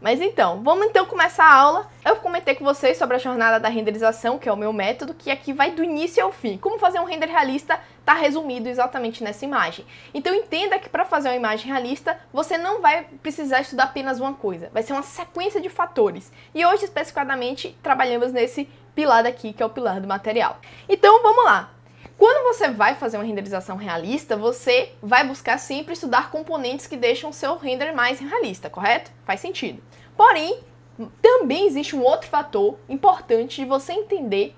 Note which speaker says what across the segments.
Speaker 1: Mas então, vamos então começar a aula. Eu comentei com vocês sobre a jornada da renderização, que é o meu método, que aqui vai do início ao fim. Como fazer um render realista está resumido exatamente nessa imagem. Então entenda que para fazer uma imagem realista, você não vai precisar estudar apenas uma coisa, vai ser uma sequência de fatores. E hoje especificadamente trabalhamos nesse pilar daqui, que é o pilar do material. Então vamos lá. Quando você vai fazer uma renderização realista, você vai buscar sempre estudar componentes que deixam o seu render mais realista, correto? Faz sentido. Porém, também existe um outro fator importante de você entender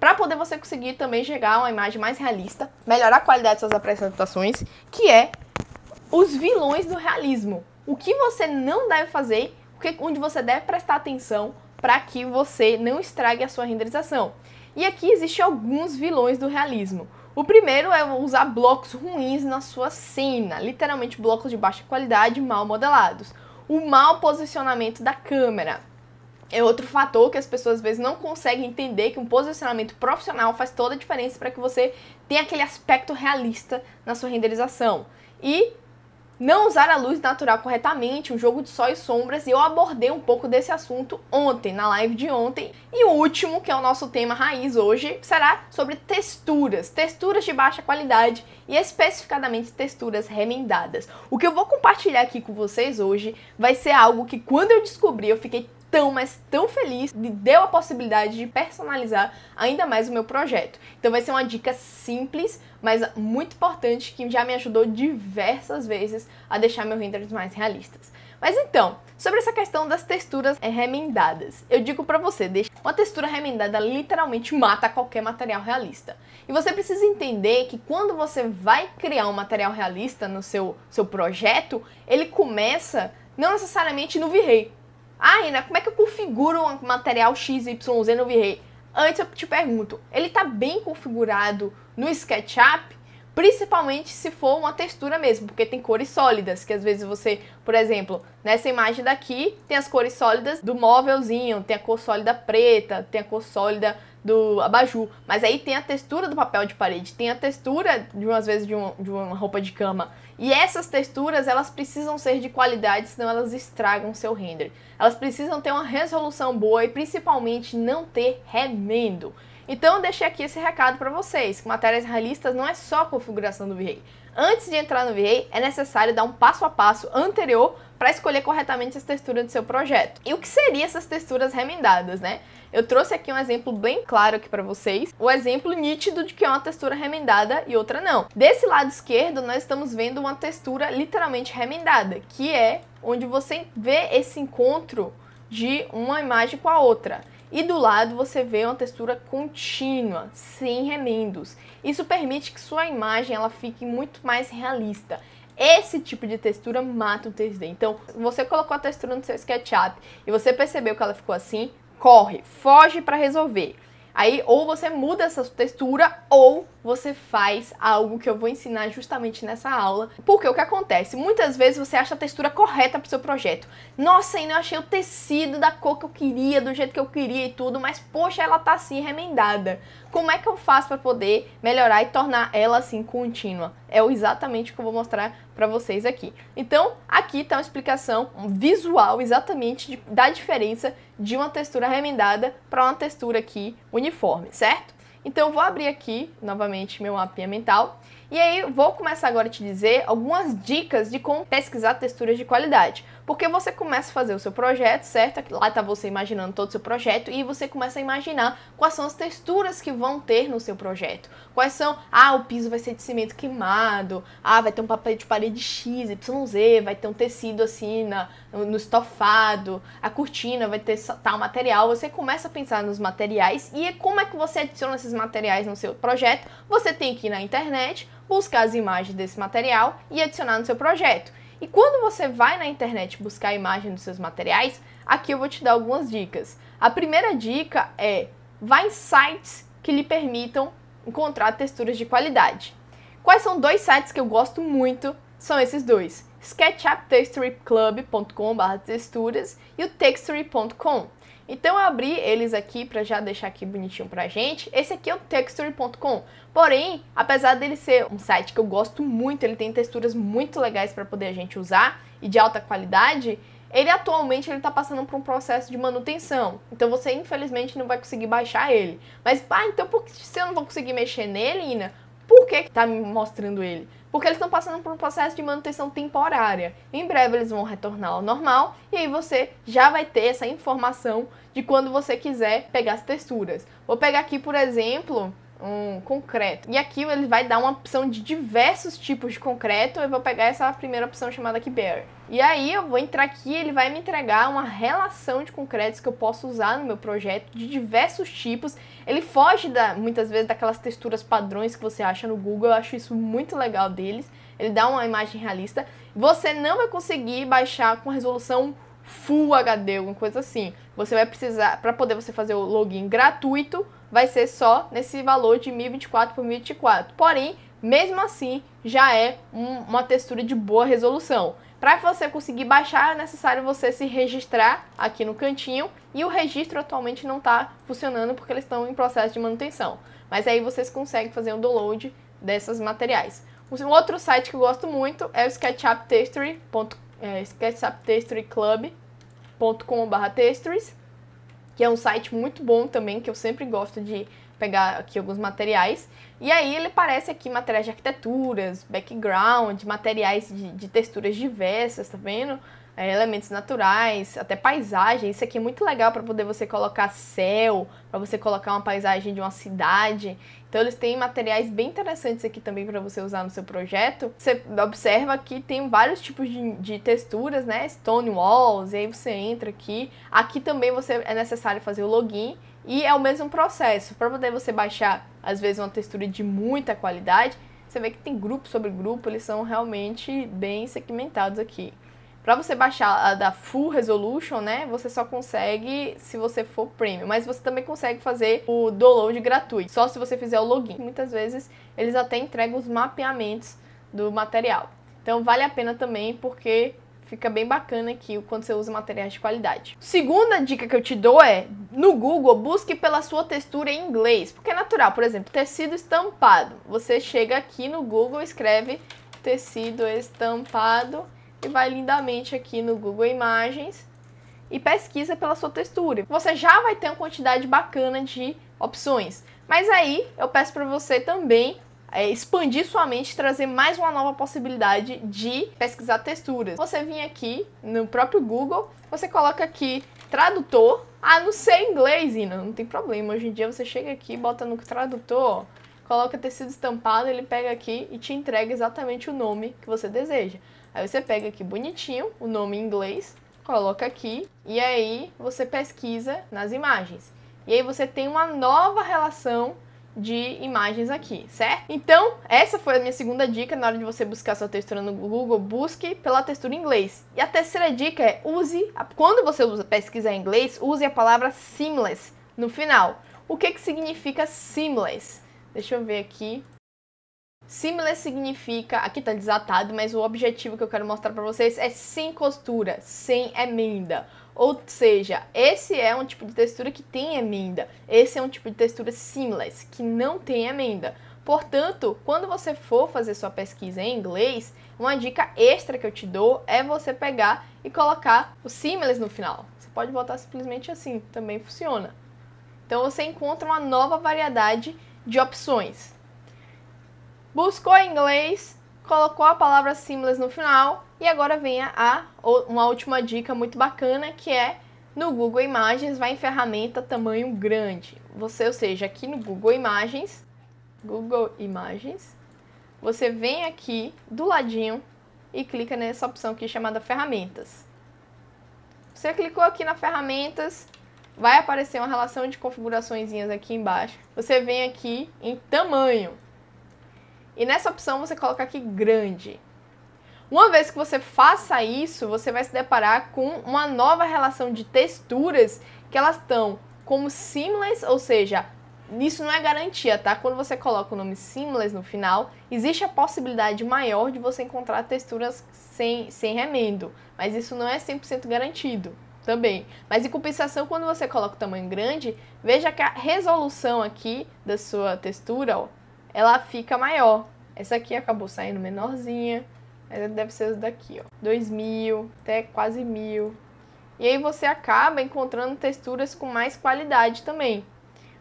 Speaker 1: para poder você conseguir também chegar a uma imagem mais realista, melhorar a qualidade de suas apresentações, que é os vilões do realismo. O que você não deve fazer, onde você deve prestar atenção para que você não estrague a sua renderização. E aqui existem alguns vilões do realismo. O primeiro é usar blocos ruins na sua cena, literalmente blocos de baixa qualidade, mal modelados. O mau posicionamento da câmera é outro fator que as pessoas às vezes não conseguem entender que um posicionamento profissional faz toda a diferença para que você tenha aquele aspecto realista na sua renderização. E não usar a luz natural corretamente, um jogo de sol e sombras, e eu abordei um pouco desse assunto ontem, na live de ontem. E o último, que é o nosso tema raiz hoje, será sobre texturas, texturas de baixa qualidade e especificadamente texturas remendadas. O que eu vou compartilhar aqui com vocês hoje vai ser algo que quando eu descobri eu fiquei tão, mas tão feliz, me deu a possibilidade de personalizar ainda mais o meu projeto. Então vai ser uma dica simples, mas muito importante que já me ajudou diversas vezes a deixar meus renders mais realistas. Mas então, sobre essa questão das texturas remendadas, eu digo para você, uma textura remendada literalmente mata qualquer material realista. E você precisa entender que quando você vai criar um material realista no seu, seu projeto, ele começa não necessariamente no V-Ray, ah, Ina, como é que eu configuro um material XYZ no V-Ray? Antes eu te pergunto, ele está bem configurado no SketchUp? Principalmente se for uma textura mesmo, porque tem cores sólidas, que às vezes você, por exemplo, nessa imagem daqui, tem as cores sólidas do móvelzinho, tem a cor sólida preta, tem a cor sólida do abajur. Mas aí tem a textura do papel de parede, tem a textura, de umas vezes, de, um, de uma roupa de cama. E essas texturas, elas precisam ser de qualidade, senão elas estragam seu render. Elas precisam ter uma resolução boa e principalmente não ter remendo. Então eu deixei aqui esse recado para vocês, que matérias realistas não é só configuração do V-Ray. Antes de entrar no V-Ray, é necessário dar um passo a passo anterior para escolher corretamente as texturas do seu projeto. E o que seriam essas texturas remendadas, né? Eu trouxe aqui um exemplo bem claro aqui para vocês, o exemplo nítido de que é uma textura remendada e outra não. Desse lado esquerdo, nós estamos vendo uma textura literalmente remendada, que é onde você vê esse encontro de uma imagem com a outra. E do lado você vê uma textura contínua, sem remendos. Isso permite que sua imagem ela fique muito mais realista. Esse tipo de textura mata o 3D. Então, você colocou a textura no seu SketchUp e você percebeu que ela ficou assim, corre, foge para resolver. Aí ou você muda essa textura ou você faz algo que eu vou ensinar justamente nessa aula. Porque o que acontece? Muitas vezes você acha a textura correta para o seu projeto. Nossa, ainda achei o tecido da cor que eu queria, do jeito que eu queria e tudo, mas poxa, ela tá assim remendada. Como é que eu faço para poder melhorar e tornar ela assim contínua? É exatamente o que eu vou mostrar para vocês aqui. Então, aqui está uma explicação visual exatamente da diferença de uma textura remendada para uma textura aqui uniforme, certo? Então eu vou abrir aqui novamente meu mapinha mental e aí vou começar agora a te dizer algumas dicas de como pesquisar texturas de qualidade. Porque você começa a fazer o seu projeto, certo? Lá está você imaginando todo o seu projeto e você começa a imaginar quais são as texturas que vão ter no seu projeto. Quais são, ah, o piso vai ser de cimento queimado, ah, vai ter um papel de parede X, YZ, vai ter um tecido assim na, no estofado, a cortina vai ter tal material. Você começa a pensar nos materiais e como é que você adiciona esses materiais no seu projeto? Você tem que ir na internet, buscar as imagens desse material e adicionar no seu projeto. E quando você vai na internet buscar a imagem dos seus materiais, aqui eu vou te dar algumas dicas. A primeira dica é vá em sites que lhe permitam encontrar texturas de qualidade. Quais são dois sites que eu gosto muito? São esses dois: sketchuptextureclub.com/texturas e o texture.com. Então eu abri eles aqui para já deixar aqui bonitinho pra gente. Esse aqui é o texture.com. Porém, apesar dele ser um site que eu gosto muito, ele tem texturas muito legais para poder a gente usar e de alta qualidade, ele atualmente ele está passando por um processo de manutenção. Então você infelizmente não vai conseguir baixar ele. Mas pá, então por que se eu não vou conseguir mexer nele, Ina? Por que está me mostrando ele? Porque eles estão passando por um processo de manutenção temporária. Em breve eles vão retornar ao normal e aí você já vai ter essa informação de quando você quiser pegar as texturas. Vou pegar aqui, por exemplo, um concreto. E aqui ele vai dar uma opção de diversos tipos de concreto. Eu vou pegar essa primeira opção chamada aqui Bear. E aí eu vou entrar aqui, ele vai me entregar uma relação de concretos que eu posso usar no meu projeto de diversos tipos. Ele foge da, muitas vezes daquelas texturas padrões que você acha no Google. Eu acho isso muito legal deles. Ele dá uma imagem realista. Você não vai conseguir baixar com resolução Full HD, alguma coisa assim. Você vai precisar, para poder você fazer o login gratuito, vai ser só nesse valor de 1024 por 1024. Porém, mesmo assim, já é um, uma textura de boa resolução. Para você conseguir baixar, é necessário você se registrar aqui no cantinho e o registro atualmente não está funcionando porque eles estão em processo de manutenção. Mas aí vocês conseguem fazer um download desses materiais. Um outro site que eu gosto muito é o SketchUpTexture.com é, sketchuptextureclub.com.br que é um site muito bom também, que eu sempre gosto de pegar aqui alguns materiais. E aí ele parece aqui materiais de arquiteturas, background, materiais de, de texturas diversas, tá vendo? É, elementos naturais, até paisagem. Isso aqui é muito legal para poder você colocar céu, para você colocar uma paisagem de uma cidade. Então eles têm materiais bem interessantes aqui também para você usar no seu projeto. Você observa que tem vários tipos de, de, texturas, né? Stone walls, e aí você entra aqui. Aqui também você é necessário fazer o login e é o mesmo processo. Para poder você baixar, às vezes, uma textura de muita qualidade, você vê que tem grupo sobre grupo, eles são realmente bem segmentados aqui. Para você baixar a da Full Resolution, né, você só consegue se você for Premium, mas você também consegue fazer o download gratuito, só se você fizer o login. Muitas vezes eles até entregam os mapeamentos do material. Então vale a pena também porque fica bem bacana aqui quando você usa materiais de qualidade. Segunda dica que eu te dou é, no Google, busque pela sua textura em inglês, porque é natural. Por exemplo, tecido estampado. Você chega aqui no Google, escreve tecido estampado e vai lindamente aqui no Google Imagens e pesquisa pela sua textura. Você já vai ter uma quantidade bacana de opções. Mas aí eu peço para você também é, expandir sua mente, trazer mais uma nova possibilidade de pesquisar texturas. Você vem aqui no próprio Google, você coloca aqui tradutor. Ah, não sei inglês, Ina, não tem problema. Hoje em dia você chega aqui, bota no tradutor, coloca tecido estampado, ele pega aqui e te entrega exatamente o nome que você deseja. Aí você pega aqui bonitinho o nome em inglês, coloca aqui e aí você pesquisa nas imagens. E aí você tem uma nova relação de imagens aqui, certo? Então, essa foi a minha segunda dica na hora de você buscar sua textura no Google, busque pela textura em inglês. E a terceira dica é use, quando você usa pesquisar em inglês, use a palavra seamless no final. O que que significa seamless? Deixa eu ver aqui. Seamless significa, aqui tá desatado, mas o objetivo que eu quero mostrar para vocês é sem costura, sem emenda. Ou seja, esse é um tipo de textura que tem emenda. Esse é um tipo de textura seamless, que não tem emenda. Portanto, quando você for fazer sua pesquisa em inglês, uma dica extra que eu te dou é você pegar e colocar o seamless no final. Você pode botar simplesmente assim, também funciona. Então você encontra uma nova variedade de opções buscou em inglês, colocou a palavra seamless no final e agora vem a, uma última dica muito bacana que é no Google Imagens vai em ferramenta tamanho grande. Você, ou seja, aqui no Google Imagens, Google Imagens, você vem aqui do ladinho e clica nessa opção aqui chamada ferramentas. Você clicou aqui na ferramentas, vai aparecer uma relação de configurações aqui embaixo. Você vem aqui em tamanho. E nessa opção você coloca aqui grande. Uma vez que você faça isso, você vai se deparar com uma nova relação de texturas que elas estão como seamless, ou seja, isso não é garantia, tá? Quando você coloca o nome seamless no final, existe a possibilidade maior de você encontrar texturas sem, sem remendo, mas isso não é 100% garantido também. Mas em compensação, quando você coloca o tamanho grande, veja que a resolução aqui da sua textura, ó, ela fica maior. Essa aqui acabou saindo menorzinha, Deve ser daqui, ó. 2000, até quase mil. E aí você acaba encontrando texturas com mais qualidade também.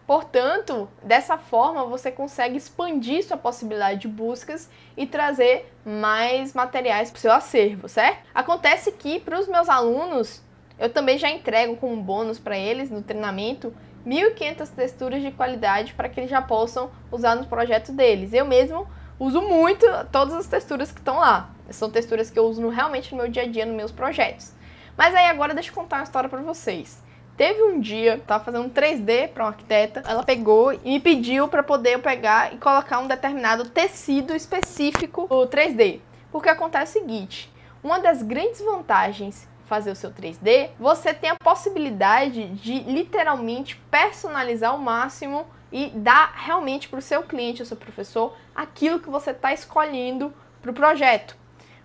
Speaker 1: Portanto, dessa forma você consegue expandir sua possibilidade de buscas e trazer mais materiais para o seu acervo, certo? Acontece que para os meus alunos, eu também já entrego como bônus para eles no treinamento 1.500 texturas de qualidade para que eles já possam usar nos projetos deles. Eu mesmo uso muito todas as texturas que estão lá. São texturas que eu uso no, realmente no meu dia a dia, nos meus projetos. Mas aí agora deixa eu contar uma história para vocês. Teve um dia, tava fazendo um 3D para uma arquiteta, ela pegou e me pediu para poder eu pegar e colocar um determinado tecido específico no 3D. Porque acontece o seguinte, uma das grandes vantagens fazer o seu 3D, você tem a possibilidade de literalmente personalizar ao máximo e dar realmente para o seu cliente, o seu professor, aquilo que você está escolhendo para o projeto.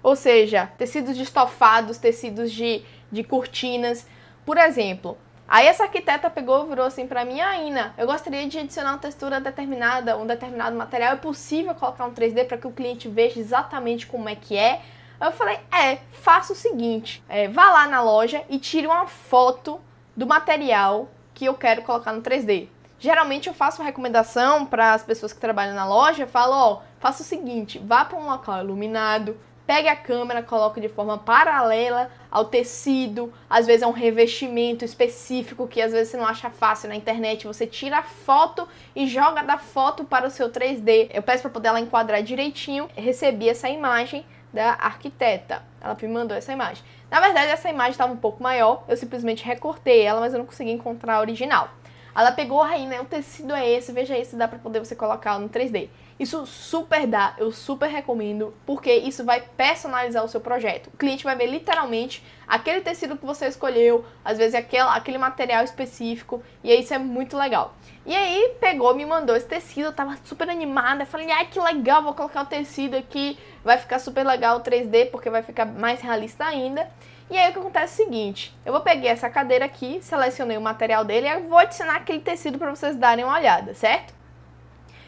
Speaker 1: Ou seja, tecidos de estofados, tecidos de, de cortinas. Por exemplo, Aí essa arquiteta pegou e virou assim para mim, ah, Ina, eu gostaria de adicionar uma textura determinada, um determinado material, é possível colocar um 3D para que o cliente veja exatamente como é que é? Eu falei, é, faça o seguinte, é, vá lá na loja e tire uma foto do material que eu quero colocar no 3D. Geralmente eu faço uma recomendação para as pessoas que trabalham na loja, falo, ó, faça o seguinte, vá para um local iluminado, pegue a câmera, coloque de forma paralela ao tecido, às vezes é um revestimento específico que às vezes você não acha fácil na internet, você tira a foto e joga da foto para o seu 3D. Eu peço para poder ela enquadrar direitinho, recebi essa imagem da arquiteta. Ela me mandou essa imagem. Na verdade, essa imagem estava um pouco maior, eu simplesmente recortei ela, mas eu não consegui encontrar a original. Ela pegou, Rainha, o tecido é esse, veja esse, dá para poder você colocar no 3D. Isso super dá, eu super recomendo, porque isso vai personalizar o seu projeto. O cliente vai ver literalmente aquele tecido que você escolheu, às vezes aquele, aquele material específico, e aí isso é muito legal. E aí pegou, me mandou esse tecido, eu tava super animada, falei, ai que legal, vou colocar o tecido aqui, vai ficar super legal o 3D, porque vai ficar mais realista ainda. E aí o que acontece é o seguinte, eu vou pegar essa cadeira aqui, selecionei o material dele e vou adicionar aquele tecido para vocês darem uma olhada, certo?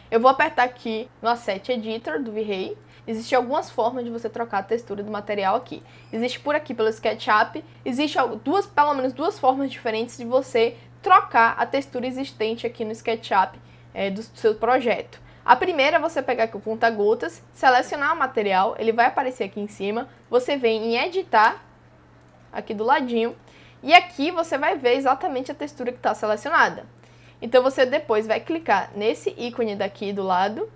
Speaker 1: Eu vou apertar aqui no Asset Editor do V-Ray. Existem algumas formas de você trocar a textura do material aqui. Existe por aqui pelo SketchUp, existe duas, pelo menos duas formas diferentes de você trocar a textura existente aqui no SketchUp é, do seu projeto. A primeira é você pegar aqui o conta-gotas, selecionar o material, ele vai aparecer aqui em cima, você vem em editar, aqui do ladinho, e aqui você vai ver exatamente a textura que está selecionada. Então você depois vai clicar nesse ícone daqui do lado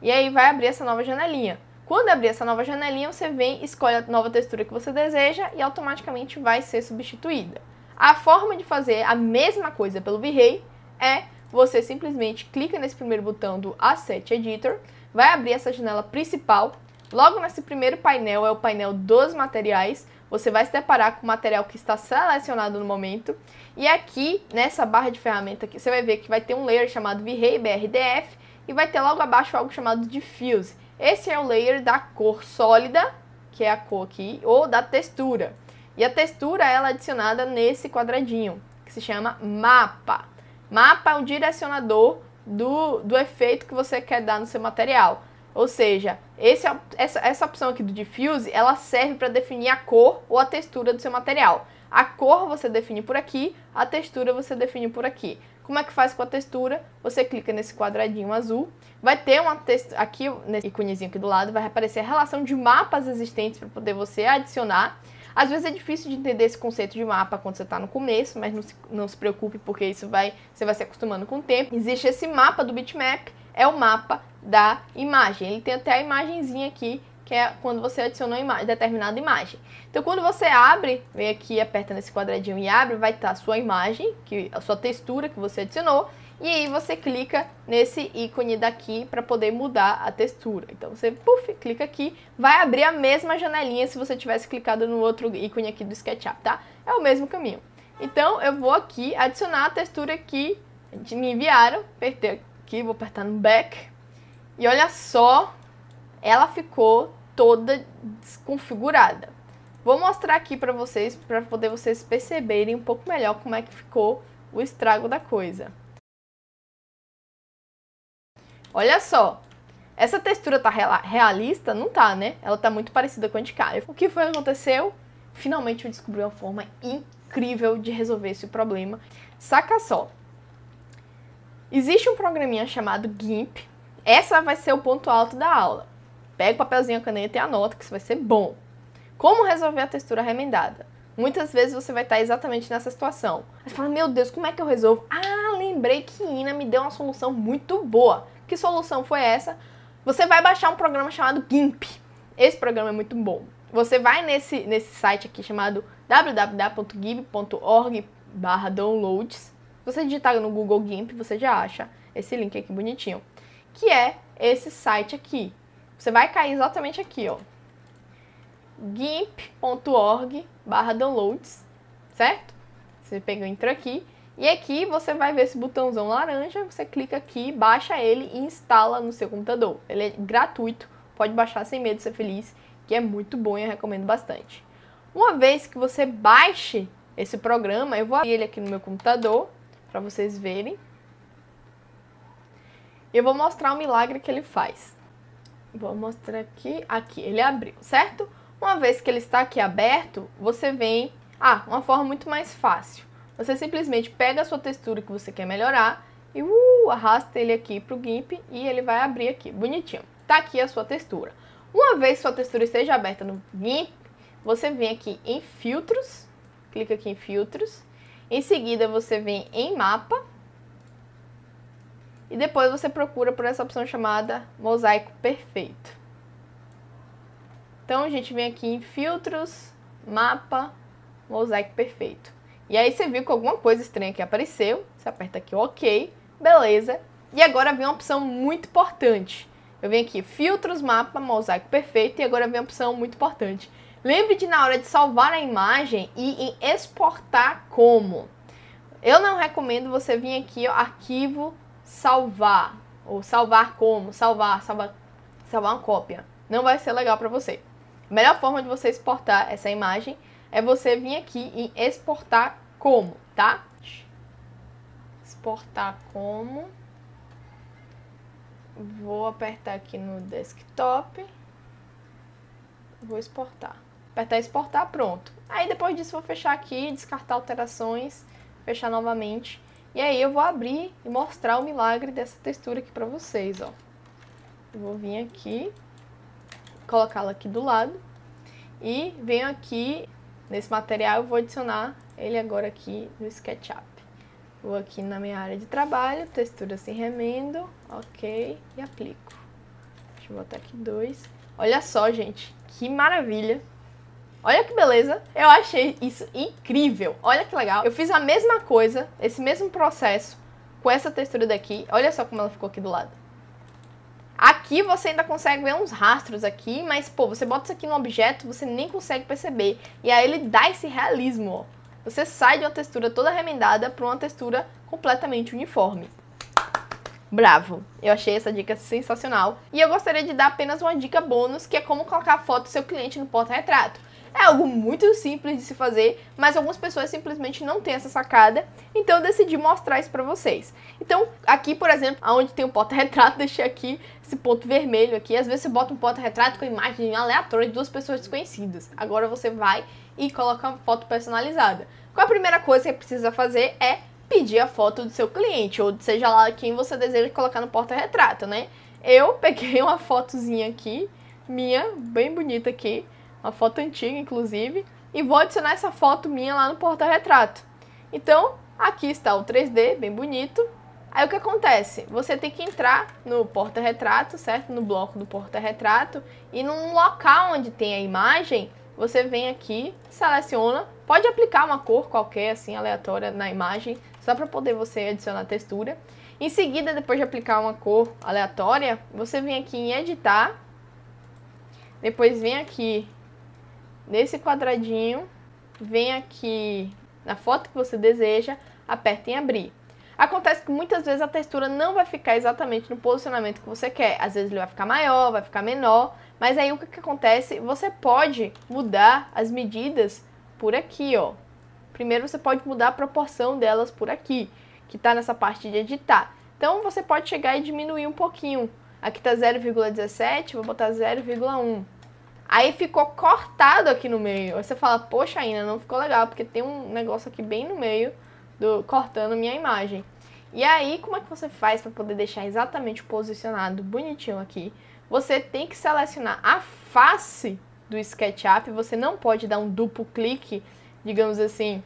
Speaker 1: e aí vai abrir essa nova janelinha. Quando abrir essa nova janelinha, você vem, escolhe a nova textura que você deseja e automaticamente vai ser substituída. A forma de fazer a mesma coisa pelo V-Ray é você simplesmente clica nesse primeiro botão do Asset Editor, vai abrir essa janela principal. Logo nesse primeiro painel é o painel dos materiais. Você vai se deparar com o material que está selecionado no momento. E aqui, nessa barra de ferramenta aqui, você vai ver que vai ter um layer chamado V-Ray BRDF e vai ter logo abaixo algo chamado Diffuse. Esse é o layer da cor sólida, que é a cor aqui, ou da textura. E a textura ela é adicionada nesse quadradinho, que se chama mapa. Mapa é um direcionador do, do efeito que você quer dar no seu material. Ou seja, esse, é essa, essa opção aqui do Diffuse, ela serve para definir a cor ou a textura do seu material. A cor você define por aqui, a textura você define por aqui. Como é que faz com a textura? Você clica nesse quadradinho azul, vai ter uma textura, aqui nesse íconezinho aqui do lado, vai aparecer a relação de mapas existentes para poder você adicionar. Às vezes é difícil de entender esse conceito de mapa quando você está no começo, mas não se, não se preocupe porque isso vai, você vai se acostumando com o tempo. Existe esse mapa do bitmap, é o mapa da imagem. Ele tem até a imagenzinha aqui, que é quando você adiciona uma imagem, determinada imagem. Então, quando você abre, vem aqui, aperta nesse quadradinho e abre, vai estar a sua imagem, que a sua textura que você adicionou, e aí você clica nesse ícone daqui para poder mudar a textura. Então você puff, clica aqui, vai abrir a mesma janelinha se você tivesse clicado no outro ícone aqui do SketchUp, tá? É o mesmo caminho. Então eu vou aqui adicionar a textura que me enviaram, apertei aqui, vou apertar no back, e olha só, ela ficou toda desconfigurada. Vou mostrar aqui para vocês, para poder vocês perceberem um pouco melhor como é que ficou o estrago da coisa. Olha só, Essa textura tá realista? Não tá, né? Ela tá muito parecida com a de cá. O que foi que aconteceu? Finalmente eu descobri uma forma incrível de resolver esse problema. Saca só. Existe um programinha chamado GIMP. Essa vai ser o ponto alto da aula. Pega o papelzinho, a caneta e anota que isso vai ser bom. Como resolver a textura remendada? Muitas vezes você vai estar exatamente nessa situação. Você fala, meu Deus, como é que eu resolvo? Ah, lembrei que Ina me deu uma solução muito boa. Que solução foi essa? Você vai baixar um programa chamado GIMP. Esse programa é muito bom. Você vai nesse, nesse site aqui chamado www.gimp.org downloads. Você digitar no Google GIMP, você já acha esse link aqui bonitinho. Que é esse site aqui. Você vai cair exatamente aqui, ó gimp.org downloads, certo? Você pega, entra aqui e aqui você vai ver esse botãozão laranja, você clica aqui, baixa ele e instala no seu computador. Ele é gratuito, pode baixar sem medo ser feliz, que é muito bom e eu recomendo bastante. Uma vez que você baixe esse programa, eu vou abrir ele aqui no meu computador para vocês verem. Eu vou mostrar o milagre que ele faz. Vou mostrar aqui, aqui, ele abriu, certo? Uma vez que ele está aqui aberto, você vem... Ah, uma forma muito mais fácil. Você simplesmente pega a sua textura que você quer melhorar e uh, arrasta ele aqui para o GIMP e ele vai abrir aqui, bonitinho. Tá aqui a sua textura. Uma vez que sua textura esteja aberta no GIMP, você vem aqui em Filtros, clica aqui em Filtros. Em seguida, você vem em Mapa. E depois você procura por essa opção chamada Mosaico Perfeito. Então a gente vem aqui em filtros, mapa, mosaico perfeito. E aí você viu que alguma coisa estranha aqui apareceu, você aperta aqui OK, beleza. E agora vem uma opção muito importante. Eu venho aqui, filtros, mapa, mosaico perfeito, e agora vem uma opção muito importante. Lembre de na hora de salvar a imagem e em exportar como. Eu não recomendo você vir aqui, ó, arquivo, salvar, ou salvar como, salvar, salvar, salvar uma cópia. Não vai ser legal para você. A melhor forma de você exportar essa imagem é você vir aqui e exportar como, tá? Exportar como. Vou apertar aqui no desktop. Vou exportar. Apertar exportar, pronto. Aí depois disso vou fechar aqui, descartar alterações, fechar novamente. E aí eu vou abrir e mostrar o milagre dessa textura aqui pra vocês, ó. Vou vir aqui colocá-la aqui do lado. E venho aqui, nesse material, eu vou adicionar ele agora aqui no SketchUp. Vou aqui na minha área de trabalho, textura sem remendo, ok, e aplico. Deixa eu botar aqui dois. Olha só, gente, que maravilha! Olha que beleza! Eu achei isso incrível! Olha que legal! Eu fiz a mesma coisa, esse mesmo processo, com essa textura daqui. Olha só como ela ficou aqui do lado. Aqui você ainda consegue ver uns rastros aqui, mas, pô, você bota isso aqui no objeto, você nem consegue perceber. E aí ele dá esse realismo, ó. Você sai de uma textura toda remendada para uma textura completamente uniforme. Bravo! Eu achei essa dica sensacional. E eu gostaria de dar apenas uma dica bônus, que é como colocar a foto do seu cliente no porta-retrato. É algo muito simples de se fazer, mas algumas pessoas simplesmente não têm essa sacada, então eu decidi mostrar isso para vocês. Então, aqui, por exemplo, onde tem um porta-retrato, deixei aqui esse ponto vermelho aqui. Às vezes você bota um porta-retrato com imagem aleatória de duas pessoas desconhecidas. Agora você vai e coloca uma foto personalizada. Qual a primeira coisa que precisa fazer é pedir a foto do seu cliente, ou seja lá quem você deseja colocar no porta-retrato, né? Eu peguei uma fotozinha aqui, minha, bem bonita aqui, uma foto antiga, inclusive, e vou adicionar essa foto minha lá no porta-retrato. Então, aqui está o 3D, bem bonito. Aí o que acontece? Você tem que entrar no porta-retrato, certo? No bloco do porta-retrato e num local onde tem a imagem, você vem aqui, seleciona, pode aplicar uma cor qualquer assim aleatória na imagem, só para poder você adicionar textura. Em seguida, depois de aplicar uma cor aleatória, você vem aqui em editar, depois vem aqui nesse quadradinho, vem aqui na foto que você deseja, aperta em abrir. Acontece que muitas vezes a textura não vai ficar exatamente no posicionamento que você quer. Às vezes ele vai ficar maior, vai ficar menor, mas aí o que, que acontece? Você pode mudar as medidas por aqui, ó. Primeiro você pode mudar a proporção delas por aqui, que está nessa parte de editar. Então você pode chegar e diminuir um pouquinho Aqui tá 0,17, vou botar 0,1. Aí ficou cortado aqui no meio. Aí você fala, poxa, ainda não ficou legal, porque tem um negócio aqui bem no meio do cortando minha imagem. E aí, como é que você faz para poder deixar exatamente posicionado, bonitinho aqui? Você tem que selecionar a face do SketchUp, você não pode dar um duplo clique, digamos assim.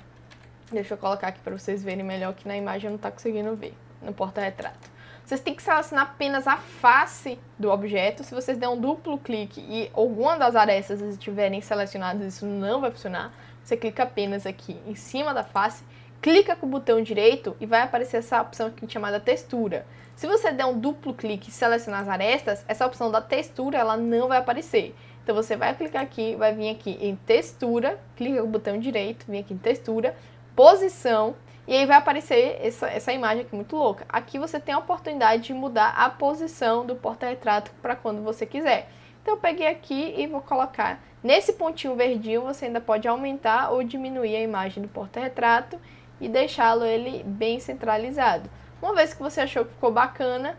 Speaker 1: Deixa eu colocar aqui para vocês verem melhor que na imagem eu não tá conseguindo ver, no porta-retrato. Vocês têm que selecionar apenas a face do objeto. Se vocês der um duplo clique e alguma das arestas estiverem selecionadas, isso não vai funcionar. Você clica apenas aqui em cima da face, clica com o botão direito e vai aparecer essa opção aqui chamada textura. Se você der um duplo clique e selecionar as arestas, essa opção da textura ela não vai aparecer. Então você vai clicar aqui, vai vir aqui em textura, clica com o botão direito, vem aqui em textura, posição e aí vai aparecer essa, essa imagem aqui muito louca. Aqui você tem a oportunidade de mudar a posição do porta-retrato para quando você quiser. Então eu peguei aqui e vou colocar nesse pontinho verdinho, você ainda pode aumentar ou diminuir a imagem do porta-retrato e deixá-lo ele bem centralizado. Uma vez que você achou que ficou bacana,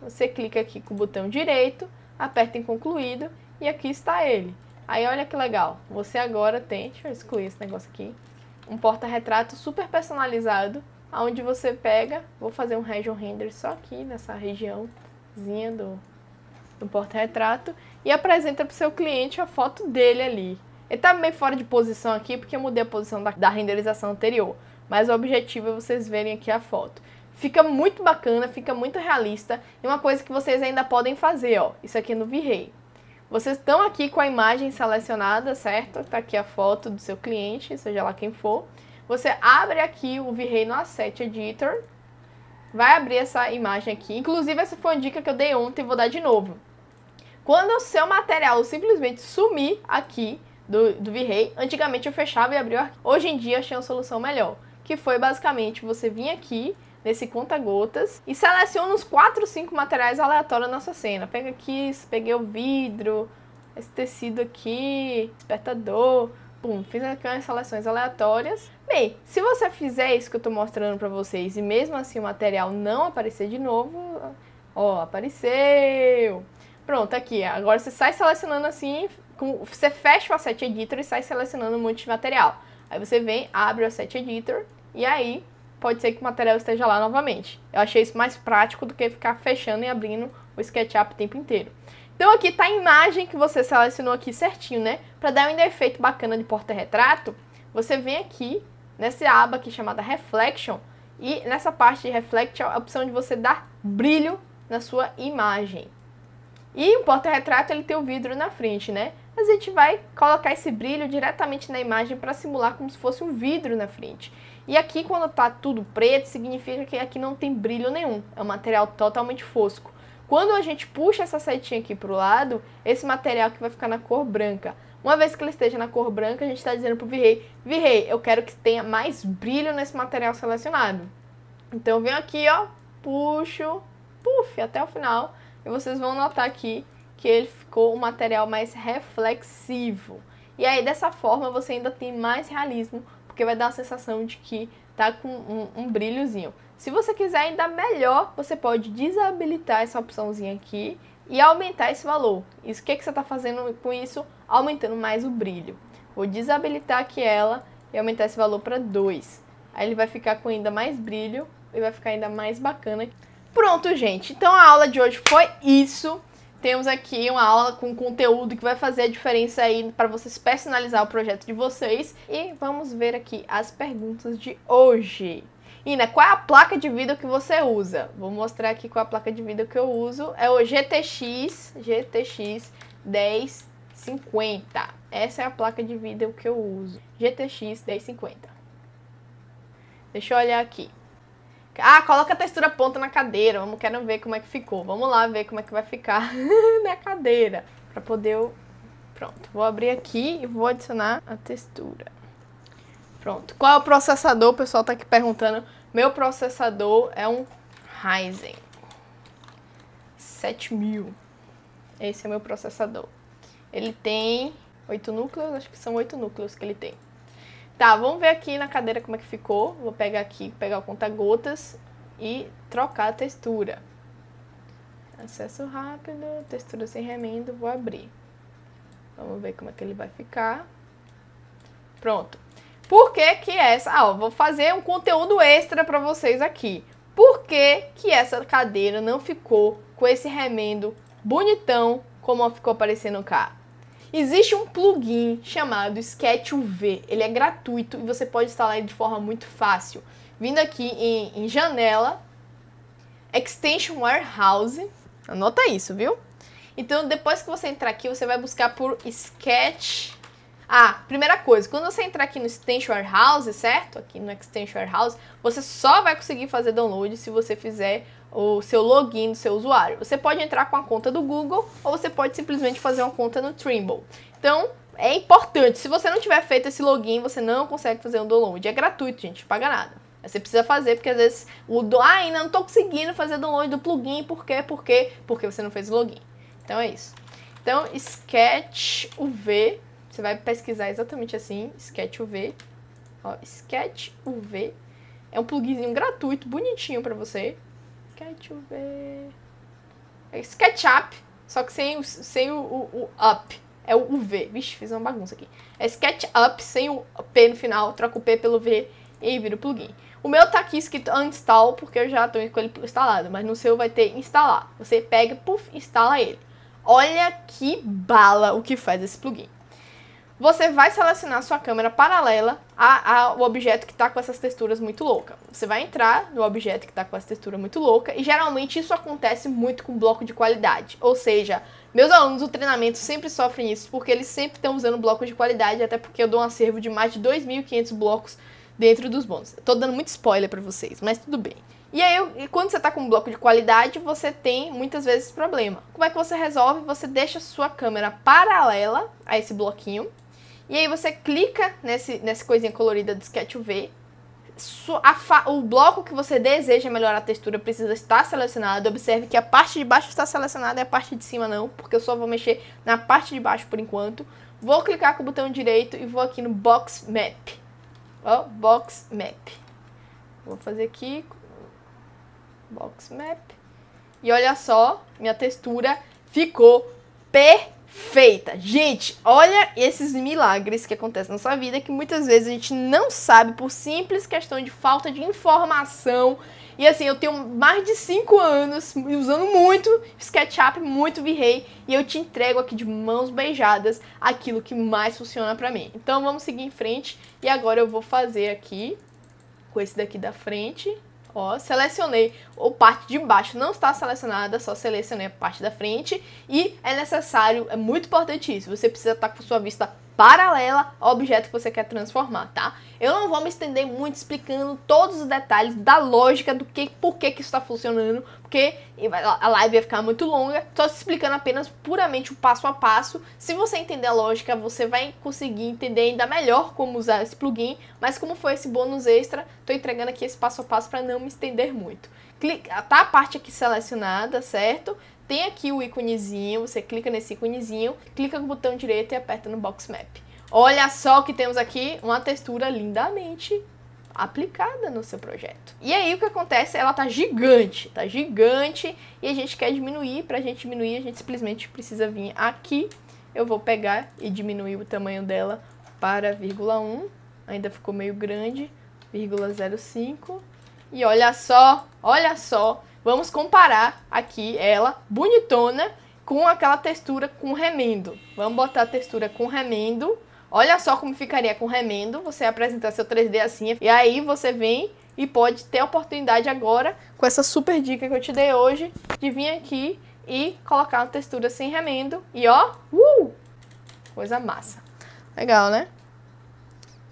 Speaker 1: você clica aqui com o botão direito, aperta em concluído e aqui está ele. Aí olha que legal, você agora tem, deixa eu excluir esse negócio aqui, um porta-retrato super personalizado, onde você pega, vou fazer um region render só aqui nessa regiãozinha do, do porta-retrato e apresenta para o seu cliente a foto dele ali. Ele está meio fora de posição aqui porque eu mudei a posição da, da renderização anterior, mas o objetivo é vocês verem aqui a foto. Fica muito bacana, fica muito realista e uma coisa que vocês ainda podem fazer, ó, isso aqui é no V-Ray. Vocês estão aqui com a imagem selecionada, certo? Está aqui a foto do seu cliente, seja lá quem for. Você abre aqui o V-Ray no Asset Editor, vai abrir essa imagem aqui. Inclusive, essa foi uma dica que eu dei ontem e vou dar de novo. Quando o seu material simplesmente sumir aqui do, do V-Ray, antigamente eu fechava e abria o arquivo. Hoje em dia achei uma solução melhor, que foi basicamente você vir aqui nesse conta-gotas e seleciona uns 4, 5 materiais aleatórios na sua cena. Pega aqui, peguei o vidro, esse tecido aqui, despertador, pum, fiz aqui umas seleções aleatórias. Bem, se você fizer isso que eu tô mostrando pra vocês e mesmo assim o material não aparecer de novo, ó, apareceu! Pronto, aqui, agora você sai selecionando assim, você fecha o Asset Editor e sai selecionando um monte de material. Aí você vem, abre o Asset Editor e aí pode ser que o material esteja lá novamente. Eu achei isso mais prático do que ficar fechando e abrindo o SketchUp o tempo inteiro. Então aqui está a imagem que você selecionou aqui certinho, né? Para dar um efeito bacana de porta-retrato, você vem aqui nessa aba aqui chamada Reflection e nessa parte de Reflection a opção de você dar brilho na sua imagem. E o porta-retrato ele tem o vidro na frente, né? Mas a gente vai colocar esse brilho diretamente na imagem para simular como se fosse um vidro na frente. E aqui, quando está tudo preto, significa que aqui não tem brilho nenhum. É um material totalmente fosco. Quando a gente puxa essa setinha aqui para o lado, esse material que vai ficar na cor branca. Uma vez que ele esteja na cor branca, a gente está dizendo para o Virrey, Virrey, eu quero que tenha mais brilho nesse material selecionado. Então eu venho aqui, ó, puxo, puf, até o final. E vocês vão notar aqui que ele ficou um material mais reflexivo. E aí, dessa forma, você ainda tem mais realismo porque vai dar a sensação de que tá com um, um brilhozinho. Se você quiser ainda melhor, você pode desabilitar essa opçãozinha aqui e aumentar esse valor. Isso, que, que você está fazendo com isso? Aumentando mais o brilho. Vou desabilitar aqui ela e aumentar esse valor para 2. Aí ele vai ficar com ainda mais brilho e vai ficar ainda mais bacana. Pronto, gente. Então a aula de hoje foi isso temos aqui uma aula com conteúdo que vai fazer a diferença aí para vocês personalizar o projeto de vocês. E vamos ver aqui as perguntas de hoje. Ina, qual é a placa de vídeo que você usa? Vou mostrar aqui qual é a placa de vídeo que eu uso. É o GTX, GTX 1050. Essa é a placa de vídeo que eu uso. GTX 1050. Deixa eu olhar aqui. Ah, coloca a textura ponta na cadeira. Vamos quero ver como é que ficou. Vamos lá ver como é que vai ficar na cadeira. Pra poder. Pronto, vou abrir aqui e vou adicionar a textura. Pronto. Qual é o processador? O pessoal tá aqui perguntando. Meu processador é um Ryzen 7000. Esse é meu processador. Ele tem 8 núcleos, acho que são 8 núcleos que ele tem. Tá, vamos ver aqui na cadeira como é que ficou. Vou pegar aqui, pegar o conta-gotas e trocar a textura. Acesso rápido, textura sem remendo, vou abrir. Vamos ver como é que ele vai ficar. Pronto. Por que que essa... Ah, ó, vou fazer um conteúdo extra para vocês aqui. Por que que essa cadeira não ficou com esse remendo bonitão como ficou aparecendo cá? Existe um plugin chamado Sketch UV. Ele é gratuito e você pode instalar ele de forma muito fácil. Vindo aqui em, em janela, Extension Warehouse. Anota isso, viu? Então, depois que você entrar aqui, você vai buscar por Sketch. Ah, primeira coisa, quando você entrar aqui no Extension Warehouse, certo? Aqui no Extension Warehouse, você só vai conseguir fazer download se você fizer o seu login do seu usuário. Você pode entrar com a conta do Google ou você pode simplesmente fazer uma conta no Trimble. Então, é importante, se você não tiver feito esse login, você não consegue fazer um download. É gratuito, gente, não paga nada. Você precisa fazer, porque às vezes o do, ah, ainda não estou conseguindo fazer download do plugin, por quê? Por quê? Porque você não fez o login. Então é isso. Então, Sketch UV, você vai pesquisar exatamente assim, Sketch UV. Ó, Sketch UV. É um pluginzinho gratuito, bonitinho para você. Sketch UV. É SketchUp, só que sem, sem o, o, o up. É o UV. Vixe, fiz uma bagunça aqui. É SketchUp sem o P no final, troca o P pelo V e vira o plugin. O meu tá aqui escrito uninstall porque eu já tô com ele instalado, mas no seu vai ter instalar. Você pega, puf, instala ele. Olha que bala o que faz esse plugin. Você vai selecionar sua câmera paralela ao objeto que está com essas texturas muito loucas. Você vai entrar no objeto que está com essa textura muito louca e geralmente isso acontece muito com bloco de qualidade. Ou seja, meus alunos do treinamento sempre sofrem isso porque eles sempre estão usando blocos de qualidade, até porque eu dou um acervo de mais de 2.500 blocos dentro dos bônus. Estou dando muito spoiler para vocês, mas tudo bem. E aí, quando você está com um bloco de qualidade, você tem muitas vezes problema. Como é que você resolve? Você deixa a sua câmera paralela a esse bloquinho. E aí você clica nesse, nessa coisinha colorida do Sketch UV. o bloco que você deseja melhorar a textura precisa estar selecionado. Observe que a parte de baixo está selecionada e a parte de cima não, porque eu só vou mexer na parte de baixo por enquanto. Vou clicar com o botão direito e vou aqui no Box Map. Ó, Box Map. Vou fazer aqui Box Map. E olha só, minha textura ficou perfeita. Gente, olha esses milagres que acontecem na sua vida que muitas vezes a gente não sabe por simples questão de falta de informação. E assim, eu tenho mais de 5 anos usando muito SketchUp, muito V-Ray, e eu te entrego aqui de mãos beijadas aquilo que mais funciona pra mim. Então vamos seguir em frente, e agora eu vou fazer aqui com esse daqui da frente, Ó, selecionei a parte de baixo, não está selecionada, só selecionei a parte da frente. E é necessário, é muito importante isso, você precisa estar com sua vista paralela ao objeto que você quer transformar, tá? Eu não vou me estender muito explicando todos os detalhes da lógica do que, por que que isso está funcionando, porque a live vai ficar muito longa. Estou explicando apenas puramente o passo a passo. Se você entender a lógica, você vai conseguir entender ainda melhor como usar esse plugin, mas como foi esse bônus extra, estou entregando aqui esse passo a passo para não me estender muito. Clica, tá a parte aqui selecionada, certo? Tem aqui o íconezinho, você clica nesse íconezinho, clica com o botão direito e aperta no Box Map. Olha só que temos aqui uma textura lindamente aplicada no seu projeto. E aí o que acontece? Ela tá gigante, tá gigante e a gente quer diminuir. Pra gente diminuir, a gente simplesmente precisa vir aqui. Eu vou pegar e diminuir o tamanho dela para vírgula 1. Ainda ficou meio grande, vírgula 0,5. E olha só, olha só, Vamos comparar aqui ela, bonitona, com aquela textura com remendo. Vamos botar a textura com remendo. Olha só como ficaria com remendo, você apresentar seu 3D assim. E aí você vem e pode ter a oportunidade agora, com essa super dica que eu te dei hoje, de vir aqui e colocar uma textura sem remendo. E ó, uh, coisa massa. Legal, né?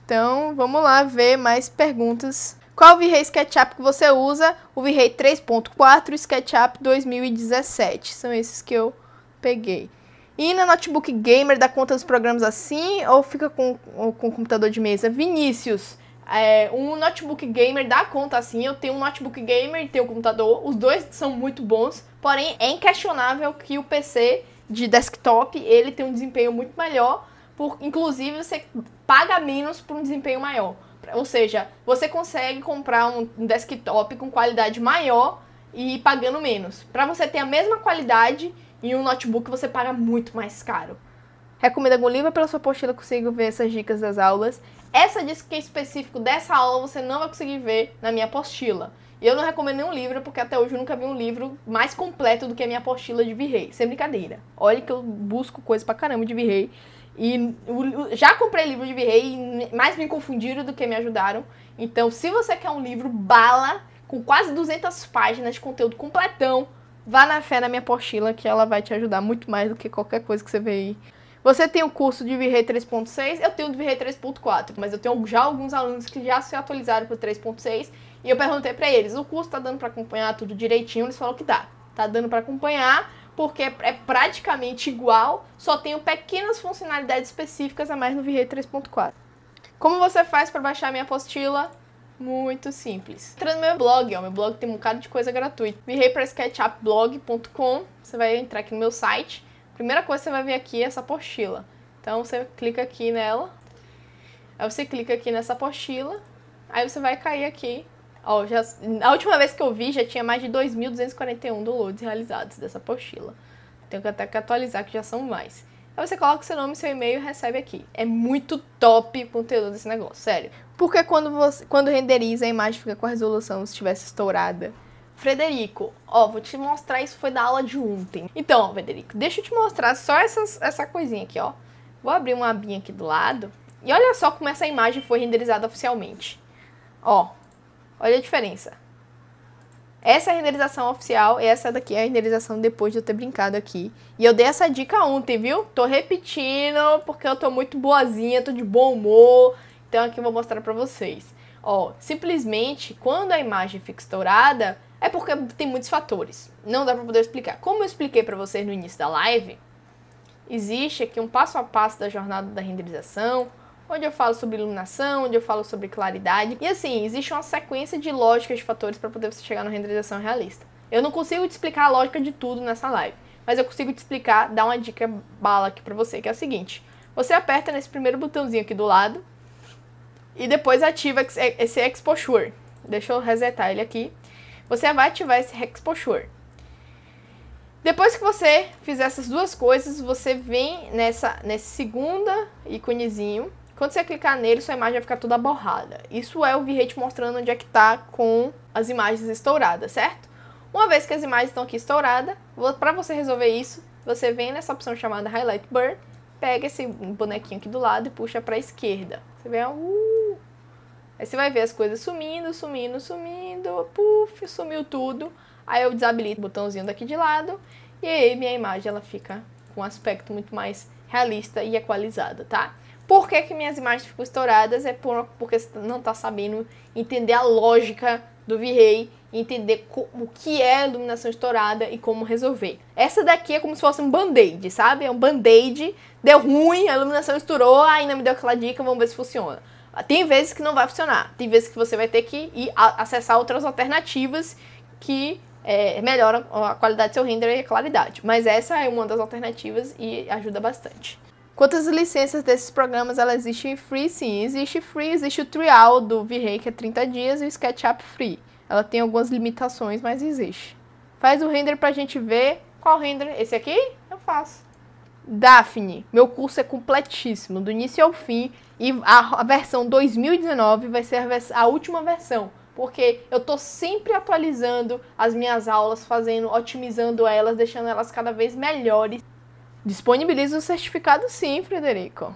Speaker 1: Então, vamos lá ver mais perguntas qual V-Ray SketchUp que você usa? O V-Ray 3.4 e SketchUp 2017. São esses que eu peguei. E na notebook gamer dá conta dos programas assim ou fica com, ou com computador de mesa? Vinícius, é, um notebook gamer dá conta assim. Eu tenho um notebook gamer e tenho um computador. Os dois são muito bons, porém é inquestionável que o PC de desktop ele tem um desempenho muito melhor. Por, inclusive você paga menos por um desempenho maior. Ou seja, você consegue comprar um desktop com qualidade maior e pagando menos. Para você ter a mesma qualidade em um notebook, você paga muito mais caro. Recomendo algum livro pela sua apostila, consigo ver essas dicas das aulas. Essa dica específico dessa aula você não vai conseguir ver na minha apostila. E eu não recomendo nenhum livro, porque até hoje eu nunca vi um livro mais completo do que a minha apostila de Virrei. Sem brincadeira. Olha que eu busco coisa pra caramba de Virrei. E já comprei livro de Virrei e mais me confundiram do que me ajudaram. Então, se você quer um livro bala, com quase 200 páginas de conteúdo completão, vá na fé na minha apostila, que ela vai te ajudar muito mais do que qualquer coisa que você vê aí. Você tem o curso de Virrei 3.6, eu tenho o de Virrei 3.4, mas eu tenho já alguns alunos que já se atualizaram para 3.6 e eu perguntei para eles, o curso tá dando para acompanhar tudo direitinho? Eles falaram que dá. Tá dando para acompanhar, porque é praticamente igual, só tenho pequenas funcionalidades específicas a mais no VRE 3.4. Como você faz para baixar minha apostila? Muito simples. Entra no meu blog, ó, meu blog tem um bocado de coisa gratuita. virreiprasketchupblog.com, você vai entrar aqui no meu site. Primeira coisa que você vai ver aqui é essa apostila. Então você clica aqui nela, aí você clica aqui nessa apostila, aí você vai cair aqui Ó, já, a última vez que eu vi já tinha mais de 2.241 downloads realizados dessa apostila. Tenho que até que atualizar que já são mais. Aí você coloca seu nome seu e-mail e recebe aqui. É muito top o conteúdo desse negócio, sério. Porque quando, você, quando renderiza a imagem fica com a resolução se estivesse estourada. Frederico, ó, vou te mostrar, isso foi da aula de ontem. Então, ó, Frederico, deixa eu te mostrar só essas, essa coisinha aqui, ó. Vou abrir uma abinha aqui do lado. E olha só como essa imagem foi renderizada oficialmente. Ó, Olha a diferença. Essa é a renderização oficial e essa daqui é a renderização depois de eu ter brincado aqui. E eu dei essa dica ontem, viu? Tô repetindo porque eu tô muito boazinha, tô de bom humor. Então aqui eu vou mostrar pra vocês. Ó, simplesmente quando a imagem fica estourada é porque tem muitos fatores. Não dá pra poder explicar. Como eu expliquei pra vocês no início da live, existe aqui um passo a passo da jornada da renderização, onde eu falo sobre iluminação, onde eu falo sobre claridade. E assim, existe uma sequência de lógicas de fatores para poder você chegar na renderização realista. Eu não consigo te explicar a lógica de tudo nessa live, mas eu consigo te explicar, dar uma dica bala aqui para você, que é a seguinte. Você aperta nesse primeiro botãozinho aqui do lado e depois ativa esse Exposure. Deixa eu resetar ele aqui. Você vai ativar esse Exposure. Depois que você fizer essas duas coisas, você vem nessa, nesse segunda íconezinho quando você clicar nele, sua imagem vai ficar toda borrada. Isso é o V-Rate mostrando onde é que tá com as imagens estouradas, certo? Uma vez que as imagens estão aqui estouradas, para você resolver isso, você vem nessa opção chamada Highlight Burn, pega esse bonequinho aqui do lado e puxa para a esquerda. Você vê, uh, aí você vai ver as coisas sumindo, sumindo, sumindo, puf, sumiu tudo. Aí eu desabilito o botãozinho daqui de lado e aí minha imagem ela fica com um aspecto muito mais realista e equalizado, tá? Por que, que minhas imagens ficam estouradas? É por, porque você não está sabendo entender a lógica do V-Ray, entender o que é iluminação estourada e como resolver. Essa daqui é como se fosse um band-aid, sabe? É um band-aid, deu ruim, a iluminação estourou, ainda me deu aquela dica, vamos ver se funciona. Tem vezes que não vai funcionar, tem vezes que você vai ter que ir acessar outras alternativas que é, melhoram a qualidade do seu render e a claridade. Mas essa é uma das alternativas e ajuda bastante. Quantas licenças desses programas ela existe free? Sim, existe free, existe o trial do V-Ray, que é 30 dias, e o SketchUp free. Ela tem algumas limitações, mas existe. Faz o render pra gente ver. Qual render? Esse aqui? Eu faço. Daphne, meu curso é completíssimo, do início ao fim, e a, a versão 2019 vai ser a, a última versão, porque eu tô sempre atualizando as minhas aulas, fazendo, otimizando elas, deixando elas cada vez melhores. Disponibiliza o certificado sim, Frederico.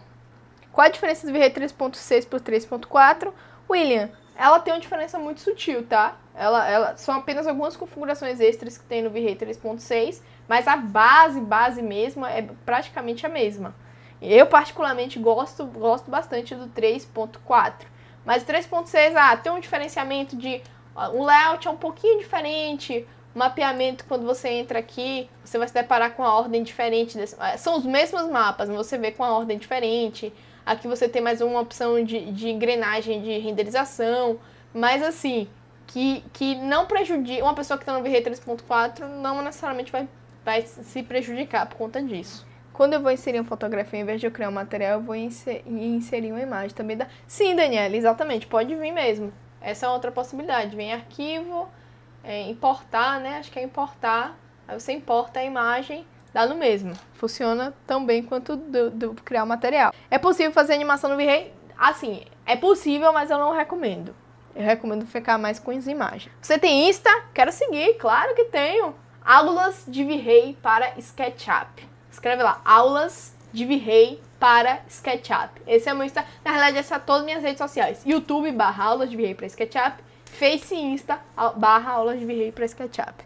Speaker 1: Qual a diferença do VRE 3.6 para 3.4? William, ela tem uma diferença muito sutil, tá? Ela, ela, são apenas algumas configurações extras que tem no VRE 3.6, mas a base, base mesmo, é praticamente a mesma. Eu, particularmente, gosto, gosto bastante do 3.4. Mas o 3.6, ah, tem um diferenciamento de... Um layout é um pouquinho diferente, Mapeamento, quando você entra aqui, você vai se deparar com a ordem diferente. Desse, é, são os mesmos mapas, mas você vê com a ordem diferente. Aqui você tem mais uma opção de, de engrenagem de renderização. Mas assim, que, que não prejudica. Uma pessoa que está no VRE 3.4 não necessariamente vai, vai se prejudicar por conta disso. Quando eu vou inserir uma fotografia, em vez de eu criar um material, eu vou inserir uma imagem também. Dá... Sim, Daniela, exatamente, pode vir mesmo. Essa é outra possibilidade. Vem arquivo, é, importar, né? Acho que é importar. Aí você importa a imagem, dá no mesmo. Funciona tão bem quanto do, do criar o material. É possível fazer animação no V-Ray? Assim, é possível, mas eu não recomendo. Eu recomendo ficar mais com as imagens. Você tem Insta? Quero seguir, claro que tenho. Aulas de V-Ray para SketchUp. Escreve lá, aulas de V-Ray para SketchUp. Esse é o meu Insta. Na realidade, essa é todas as minhas redes sociais. YouTube barra aulas de V-Ray para SketchUp. Face Insta barra aulas de V-Ray para SketchUp.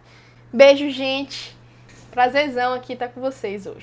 Speaker 1: Beijo, gente. Prazerzão aqui estar com vocês hoje.